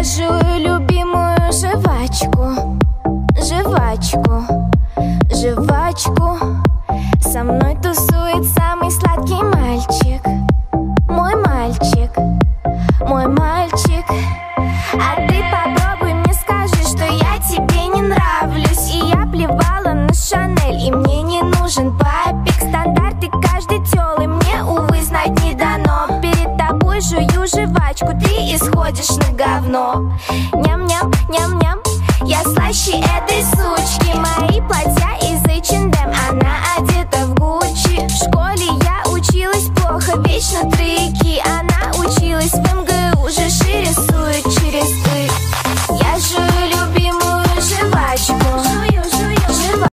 Жую любимую жвачку, жвачку, жвачку. Со мной тусует самый сладкий мальчик Мой мальчик, мой мальчик. А ты попробуй мне скажи, что я тебе не нравлюсь. И я плевала на Шанель, и мне не нужен папик тобой жую жвачку, ты исходишь на говно. Ням-ням, ням-ням, я слаще этой сучки. Мои платья одета